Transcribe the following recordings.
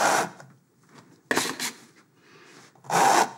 Ah!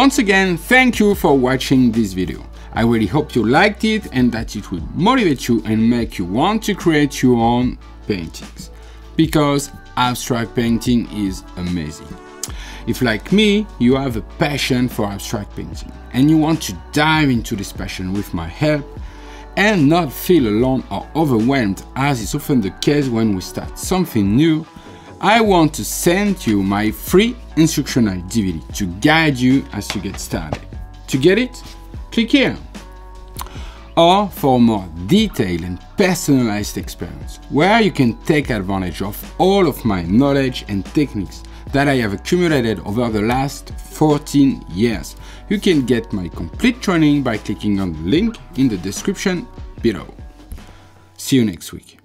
Once again, thank you for watching this video. I really hope you liked it and that it will motivate you and make you want to create your own paintings. Because abstract painting is amazing. If like me, you have a passion for abstract painting and you want to dive into this passion with my help and not feel alone or overwhelmed as is often the case when we start something new, I want to send you my free instructional DVD to guide you as you get started. To get it, click here. Or for more detailed and personalized experience, where you can take advantage of all of my knowledge and techniques that I have accumulated over the last 14 years. You can get my complete training by clicking on the link in the description below. See you next week.